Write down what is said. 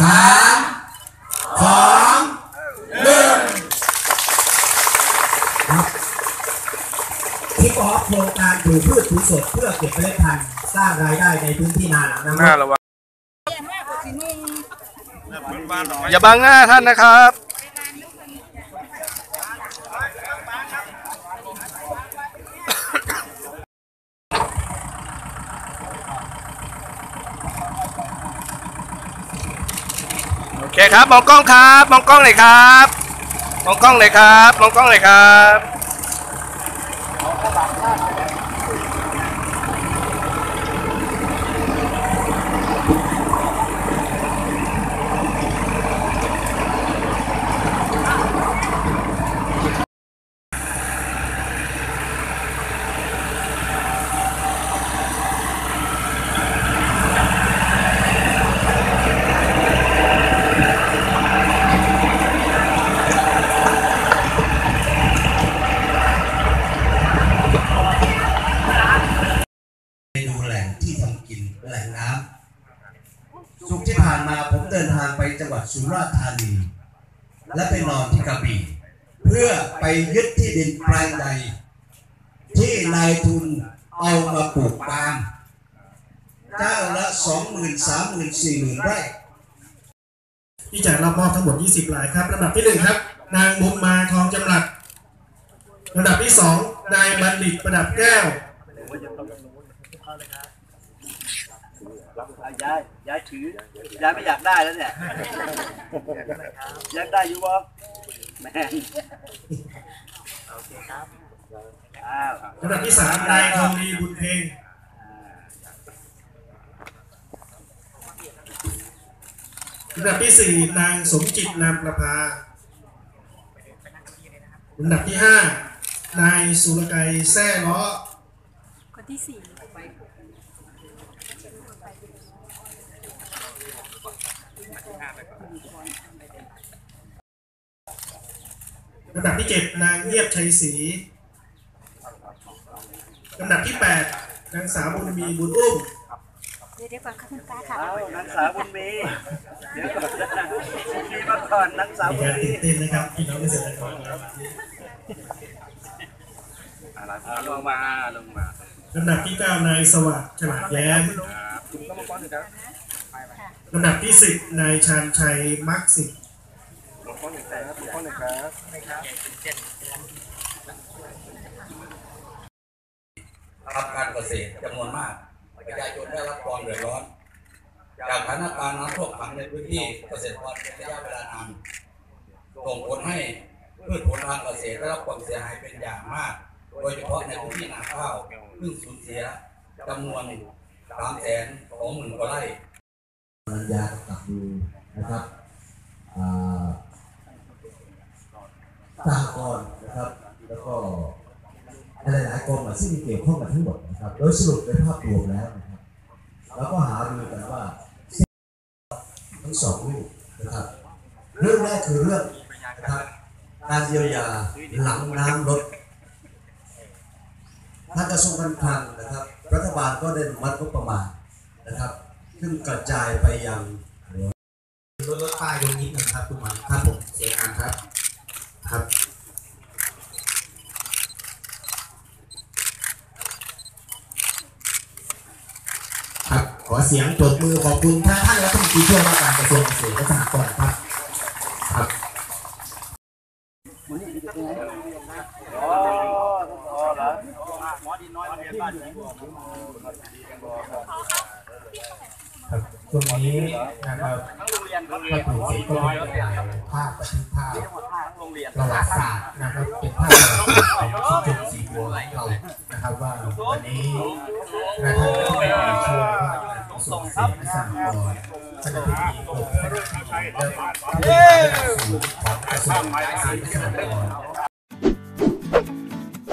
สามสองหนึ่งครับคิกออฟโครงการปลูกพืชผู้สดเพื่อเก็บเมล็ดพันธุ์สร้างรายได้ในพื้นที่นาหลังน้ำน่าระวังอย่าบังหน้าท่านนะครับ เคครับมองกล้องครับมองกล้องเลยครับมองกล้องเลยครับมองกล้องเลยครับ ไปดูแหล่งที่ทำกิน แหล่งน้ำสุกร์ที่ผ่านมาผมเดินทางไปจังหวัดสุราษฎร์ธานี และไปนอนที่กระบี่เพื่อไปยึดที่ดินแปลงใด ที่นายทุนเอามาปลูกปาล์มเจ้าละสองหมื่นสามหมื่นสี่หมื่นไร่ที่จะรับมอบทั้งหมด 20รายครับลำดับที่ 1 ครับ นางบุญมาทองจำหลัดลำดับที่ 2 นายบัณฑิตประดับแก้ว ย้ายย้ายถือย้ายไม่อยากได้แล้วเนี่ยอยากได้อยู่บ่แม่นโอเคครับอ้าวลำดับที่3นายทองดีบุญเพลงลำดับที่4นางสมจิตนามประภาลำดับที่5นายสุรกัยแซ่ล้อคนที่สี่ ลำดับที่7นางเยียบชัยศรีลำดับที่8นางสาวบุญมีบุญอุ้มเดี๋ยวเดี๋ยวก่อนค่ะคุณป้าค่ะเอานางสาวบุญมีเดี๋ยวก่อนนะมีมาก่อนนางสาวมีบุญการมีตื่นเต้นนะครับพี่น้องเกษตรกรครับ อ่าลงมาลงมาลำดับที่ 9 นายสวัสดิ์ฉลาดแย้มลำดับที่ 10 นายชาญชัยมักสิทธิ์รับการเกษตรจำนวนมาก ประชาชนได้รับความเดือดร้อน จากสถานการณ์น้ำท่วมขังในพื้นที่เกษตรกรเป็นระยะเวลานานส่งผลให้พืชผลทางเกษตรได้รับความเสียหายเป็นอย่างมาก โดยเฉพาะในพื้นที่นาข้าวซึ่งสูญเสียจำนวนสามแสนสองหมื่นกว่าไร่ปัญญากำกับดูนะครับสหกรณ์นะครับ แล้วก็อะไรหลายกรมอะซึ่งมีเกี่ยวข้องกันทั้งหมดนะครับ โดยสรุปในภาพรวมแล้วนะครับแล้วก็หารือกันว่าทั้งสองรูปนะครับ เรื่องแรกคือเรื่องนะครับการเยียวยาหลังน้ำลด ทางกระทรวงการคลังนะครับ รัฐบาลก็ได้อนุมัดงบประมาณนะครับ ซึ่งกระจายไปยังรถรถป้ายตรงนี้นะครับคุณหมอครับผมเสียงานครับครับครับขอเสียงปรบมือขอบคุณท่านท่านรัฐมนตรีช่วยว่าการกระทรวงเกษตรและสหกรณ์ครับครับ อ๋ออ๋อเหรอ หมอดีน้อยเรียนบ้านนี้ครับช่วงนี้นะครับทั้งโรงเรียนพระปู่ศรีก็ได้ถ่ายภาพบันทึกภาพทั้งโรงเรียนประวัติศาสตร์นะครับเป็นภาพของชุมชนสีบัวของเรานะครับว่าวันนี้พระท่านรัฐมนตรีช่วยว่าการกระทรวงเกษตรและสหกรณ์ท่านอธิบดีกรมพัฒนาและผู้บริหาระดับสูงของกระทรวงเกษตรและสหกรณ์